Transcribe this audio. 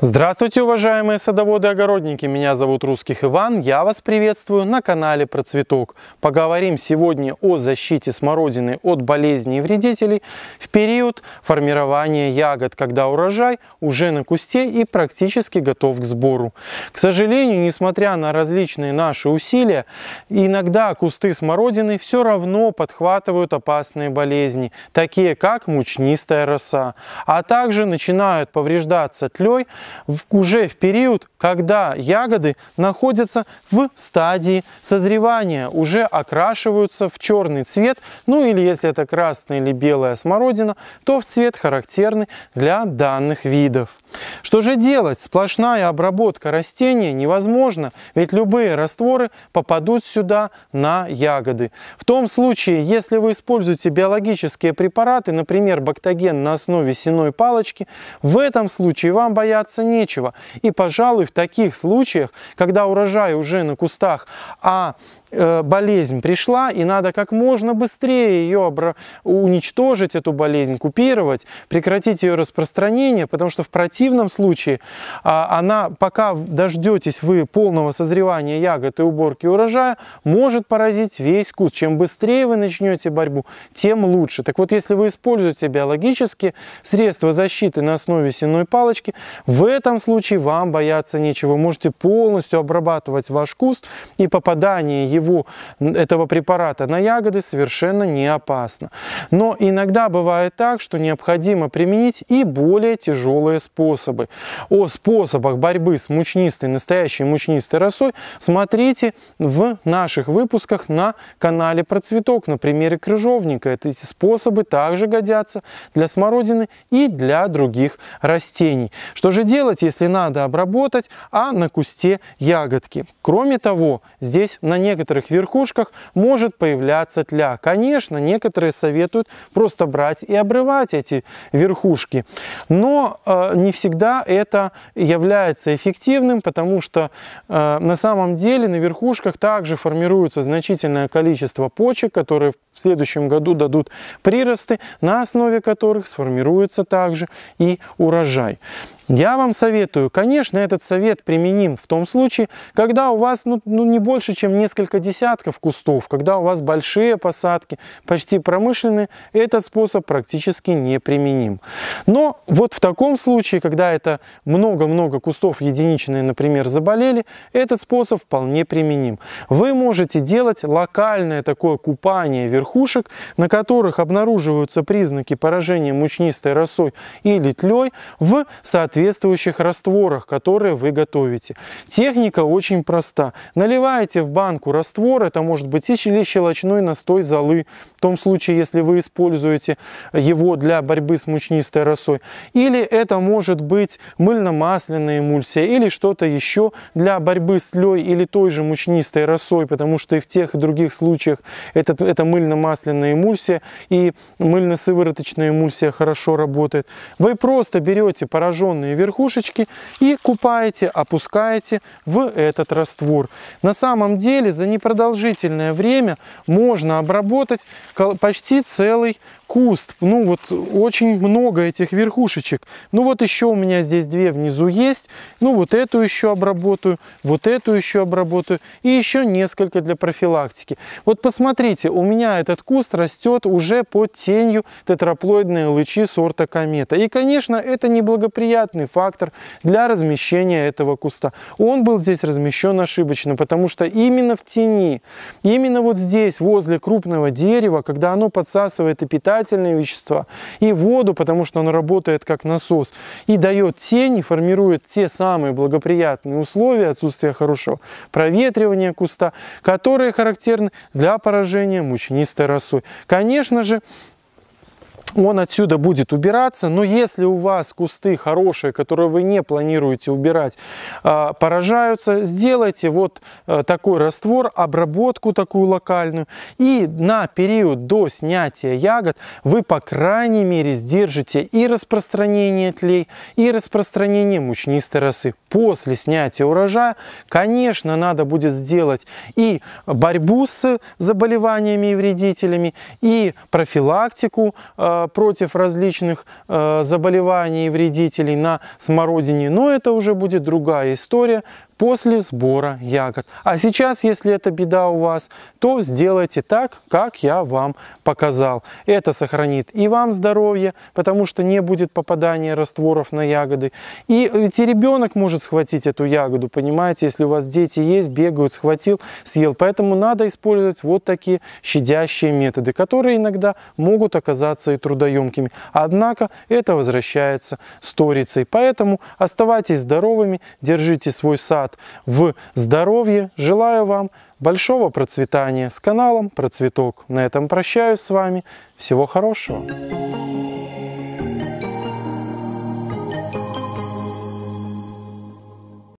Здравствуйте, уважаемые садоводы-огородники! Меня зовут Русских Иван. Я вас приветствую на канале Про Цветок. Поговорим сегодня о защите смородины от болезней и вредителей в период формирования ягод, когда урожай уже на кусте и практически готов к сбору. К сожалению, несмотря на различные наши усилия, иногда кусты смородины все равно подхватывают опасные болезни, такие как мучнистая роса, а также начинают повреждаться тлей, уже в период, когда ягоды находятся в стадии созревания, уже окрашиваются в черный цвет, ну или если это красная или белая смородина, то в цвет характерный для данных видов. Что же делать? Сплошная обработка растения невозможна, ведь любые растворы попадут сюда на ягоды. В том случае, если вы используете биологические препараты, например, бактоген на основе сеной палочки, в этом случае вам бояться нечего. И, пожалуй, в таких случаях, когда урожай уже на кустах, а Э, болезнь пришла, и надо как можно быстрее ее уничтожить, эту болезнь, купировать, прекратить ее распространение, потому что в противном случае а, она, пока дождетесь вы полного созревания ягод и уборки урожая, может поразить весь куст. Чем быстрее вы начнете борьбу, тем лучше. Так вот, если вы используете биологические средства защиты на основе сенной палочки, в этом случае вам бояться нечего. Вы можете полностью обрабатывать ваш куст, и попадание его, этого препарата на ягоды совершенно не опасно. Но иногда бывает так, что необходимо применить и более тяжелые способы. О способах борьбы с мучнистой, настоящей мучнистой росой смотрите в наших выпусках на канале про цветок на примере крыжовника. Эти способы также годятся для смородины и для других растений. Что же делать, если надо обработать, а на кусте ягодки? Кроме того, здесь на некоторых верхушках может появляться тля. Конечно, некоторые советуют просто брать и обрывать эти верхушки. Но э, не всегда это является эффективным, потому что э, на самом деле на верхушках также формируется значительное количество почек, которые в следующем году дадут приросты, на основе которых сформируется также и урожай. Я вам советую, конечно, этот совет применим в том случае, когда у вас ну, ну, не больше, чем несколько десятков кустов, когда у вас большие посадки, почти промышленные, этот способ практически не применим. Но вот в таком случае, когда это много-много кустов единичные, например, заболели, этот способ вполне применим. Вы можете делать локальное такое купание верхушек, на которых обнаруживаются признаки поражения мучнистой росой или тлей в соответствии соответствующих растворах, которые вы готовите. Техника очень проста. Наливаете в банку раствор, это может быть или щелочной настой золы, в том случае, если вы используете его для борьбы с мучнистой росой. Или это может быть мыльно-масляная эмульсия, или что-то еще для борьбы с тлей или той же мучнистой росой, потому что и в тех и других случаях это, это мыльно-масляная эмульсия и мыльно-сывороточная эмульсия хорошо работает. Вы просто берете пораженные зеленые верхушечки и купаете, опускаете в этот раствор. На самом деле за непродолжительное время можно обработать почти целый куст. Ну вот очень много этих верхушечек. Ну вот еще у меня здесь две внизу есть. Ну вот эту еще обработаю, вот эту еще обработаю и еще несколько для профилактики. Вот посмотрите, у меня этот куст растет уже под тенью тетраплоидной лычи сорта комета. И конечно это неблагоприятный фактор для размещения этого куста. Он был здесь размещен ошибочно, потому что именно в тени, именно вот здесь, возле крупного дерева, когда оно подсасывает и питает питательные вещества, и воду, потому что он работает как насос, и дает тень, и формирует те самые благоприятные условия отсутствия хорошего проветривания куста, которые характерны для поражения мучнистой росой. Конечно же, он отсюда будет убираться, но если у вас кусты хорошие, которые вы не планируете убирать, а, поражаются, сделайте вот э, такой раствор, обработку такую локальную, и на период до снятия ягод вы, по крайней мере, сдержите и распространение тлей, и распространение мучнистой росы. После снятия урожая, конечно, надо будет сделать и борьбу с заболеваниями и вредителями, и профилактику э, против различных э, заболеваний и вредителей на смородине, но это уже будет другая история после сбора ягод. А сейчас, если это беда у вас, то сделайте так, как я вам показал. Это сохранит и вам здоровье, потому что не будет попадания растворов на ягоды. И ведь и ребенок может схватить эту ягоду, понимаете, если у вас дети есть, бегают, схватил, съел. Поэтому надо использовать вот такие щадящие методы, которые иногда могут оказаться и трудоемкими. Однако это возвращается сторицей. Поэтому оставайтесь здоровыми, держите свой сад вклад в здоровье. Желаю вам большого процветания с каналом Процветок. На этом прощаюсь с вами. Всего хорошего.